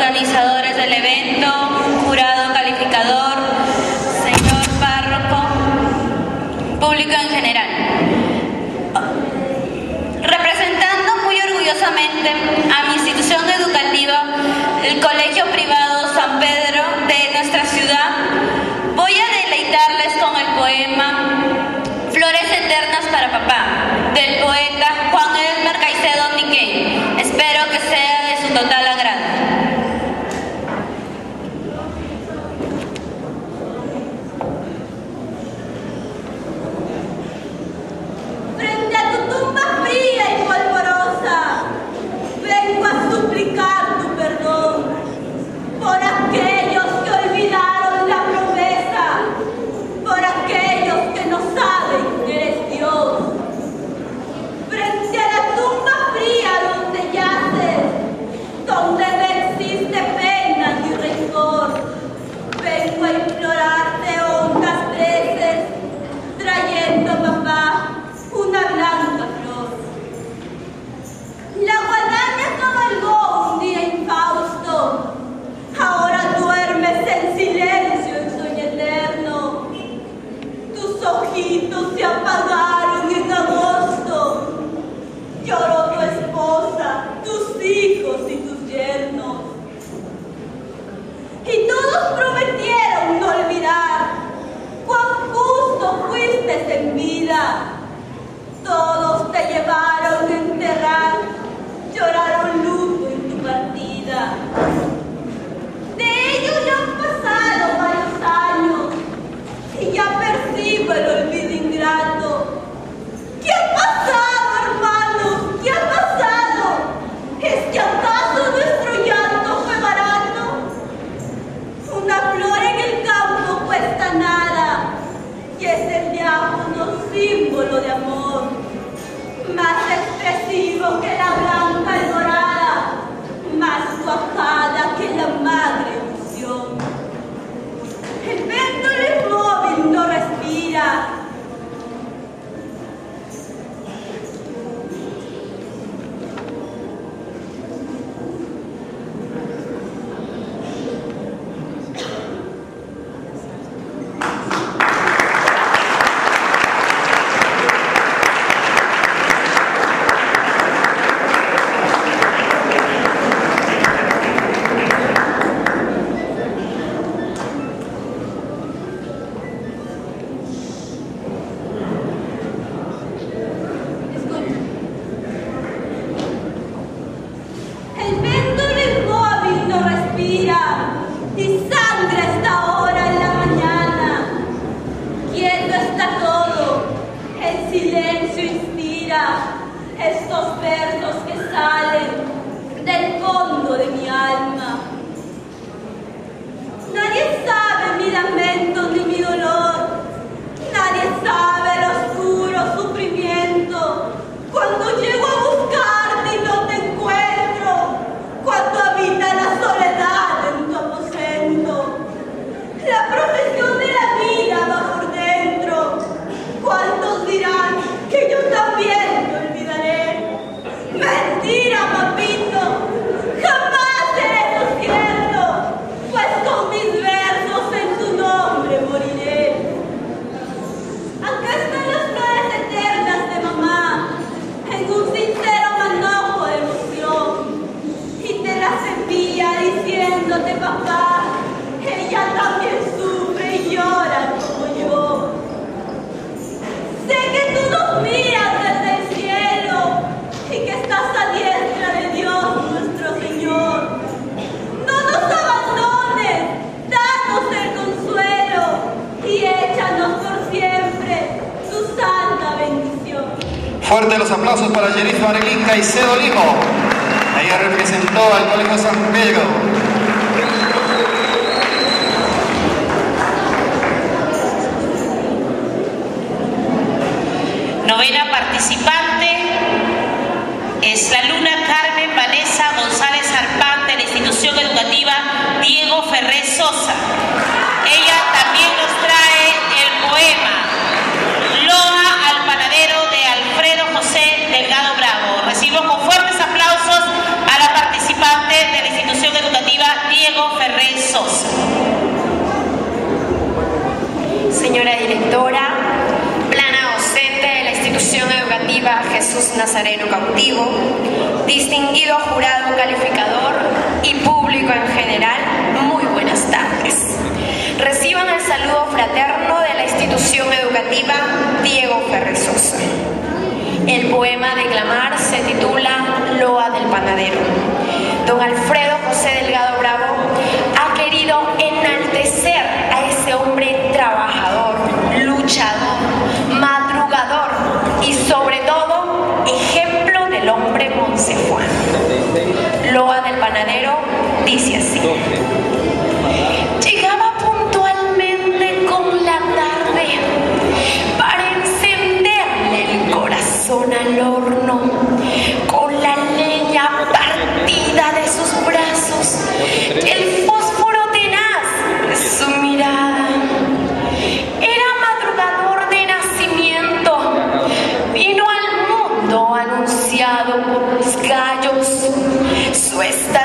organizadores del evento, jurado calificador, señor párroco, público en general. Representando muy orgullosamente a mi institución educativa, el Colegio Privado San Pedro de nuestra ciudad, voy a deleitarles con el poema Flores Eternas para Papá, del poeta Juan Edmer Caicedo Niquel. Espero que sea de su total se apagaron en agosto. Lloró tu esposa, tus hijos y tus yernos. Y todos prometieron no olvidar cuán justo fuiste en vida. Todos te llevaron a enterrar, lloraron luto en tu partida. De ellos ya han pasado varios años y ya percibo el olvido. estos versos que salen del fondo de mi alma. Fuerte los aplausos para Yerizo Arelín Caicedo Limo. Ella representó al Colegio San Pedro. Novena participante. Jesús Nazareno Cautivo, distinguido jurado calificador y público en general, muy buenas tardes. Reciban el saludo fraterno de la institución educativa Diego Ferrezosa. El poema a declamar se titula Loa del Panadero. Don Alfredo José Delgado Bravo ha querido enaltecer a ese hombre trabajador, dice así. Llegaba puntualmente con la tarde para encenderle el corazón al horno con la leña partida de sus brazos, el fósforo tenaz de su mirada. Era madrugador de nacimiento, vino al mundo anunciado por los gallos, su estado